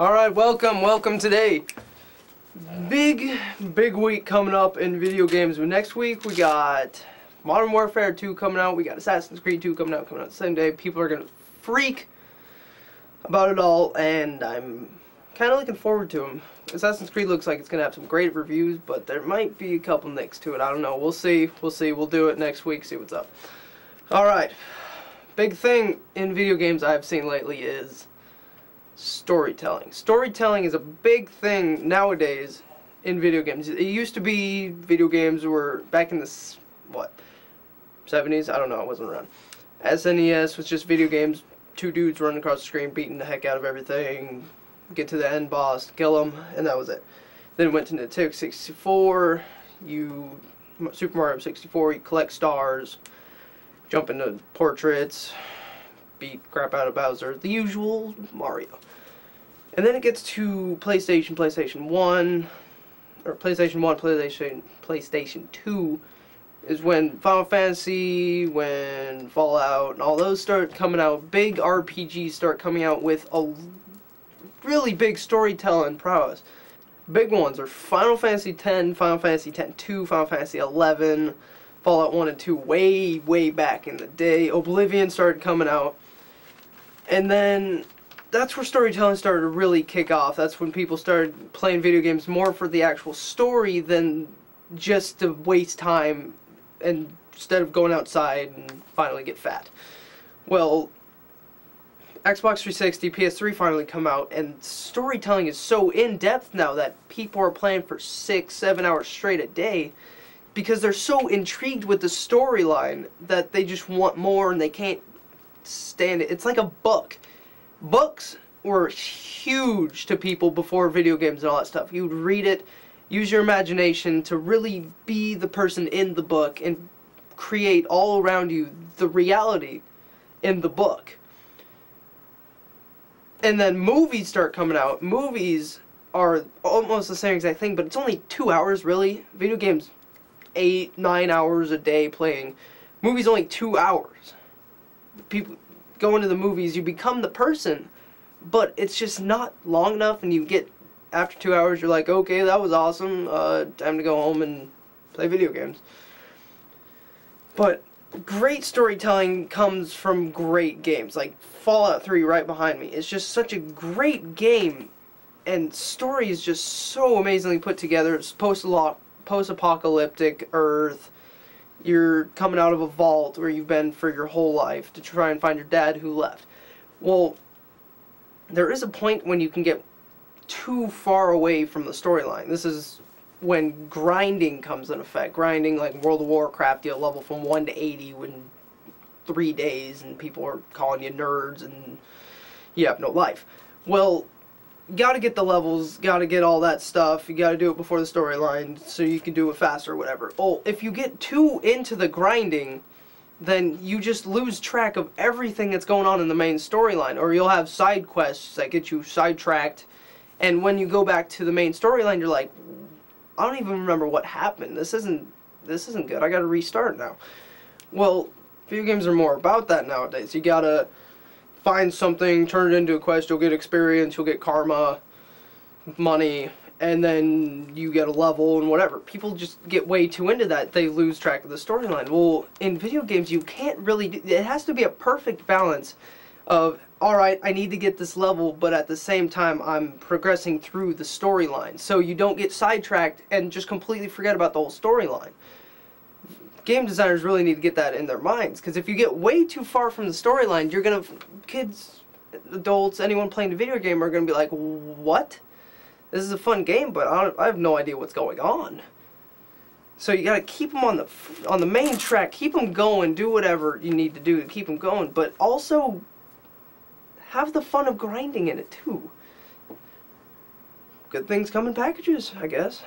Alright, welcome, welcome today. Uh. Big, big week coming up in video games. Next week we got Modern Warfare 2 coming out. We got Assassin's Creed 2 coming out, coming out the same day. People are going to freak about it all, and I'm kind of looking forward to them. Assassin's Creed looks like it's going to have some great reviews, but there might be a couple nicks to it. I don't know. We'll see. We'll see. We'll do it next week, see what's up. Alright. Big thing in video games I've seen lately is storytelling. Storytelling is a big thing nowadays in video games. It used to be video games were back in the, what, 70s? I don't know. I wasn't around. SNES was just video games. Two dudes running across the screen, beating the heck out of everything, get to the end boss, kill him, and that was it. Then it went to Nintendo 64. You Super Mario 64. You collect stars, jump into portraits, beat crap out of Bowser, the usual Mario. And then it gets to PlayStation, PlayStation 1, or PlayStation 1, PlayStation, PlayStation 2 is when Final Fantasy, when Fallout, and all those start coming out. Big RPGs start coming out with a really big storytelling prowess. Big ones are Final Fantasy X, Final Fantasy X-2, Final Fantasy 11, Fallout 1 and 2 way, way back in the day. Oblivion started coming out. And then that's where storytelling started to really kick off. That's when people started playing video games more for the actual story than just to waste time and instead of going outside and finally get fat. Well, Xbox 360, PS3 finally come out, and storytelling is so in-depth now that people are playing for six, seven hours straight a day because they're so intrigued with the storyline that they just want more and they can't stand it. It's like a book. Books were huge to people before video games and all that stuff. You would read it, use your imagination to really be the person in the book and create all around you the reality in the book. And then movies start coming out. Movies are almost the same exact thing, but it's only two hours really. Video games, eight, nine hours a day playing. Movies only two hours. People going to the movies, you become the person, but it's just not long enough, and you get after two hours, you're like, okay, that was awesome. Uh, time to go home and play video games. But great storytelling comes from great games, like Fallout 3 right behind me. It's just such a great game, and story is just so amazingly put together. It's post-apocalyptic Earth. You're coming out of a vault where you've been for your whole life to try and find your dad who left. Well, there is a point when you can get too far away from the storyline. This is when grinding comes in effect. Grinding like World of Warcraft, you level from 1 to 80 in three days and people are calling you nerds and you have no life. Well, gotta get the levels, gotta get all that stuff, you gotta do it before the storyline so you can do it faster or whatever. Oh, if you get too into the grinding, then you just lose track of everything that's going on in the main storyline. Or you'll have side quests that get you sidetracked and when you go back to the main storyline, you're like, I don't even remember what happened. This isn't this isn't good. I got to restart now. Well, video games are more about that nowadays. You gotta find something, turn it into a quest. You'll get experience. You'll get karma, money, and then you get a level and whatever. People just get way too into that. They lose track of the storyline. Well, in video games, you can't really. Do, it has to be a perfect balance of alright, I need to get this level, but at the same time, I'm progressing through the storyline. So you don't get sidetracked and just completely forget about the whole storyline. Game designers really need to get that in their minds, because if you get way too far from the storyline, you're to, kids, adults, anyone playing a video game are to be like, what? This is a fun game, but I, I have no idea what's going on. So you gotta keep them on the on the main track, keep them going, do whatever you need to do to keep them going, but also have the fun of grinding in it too. Good things come in packages, I guess.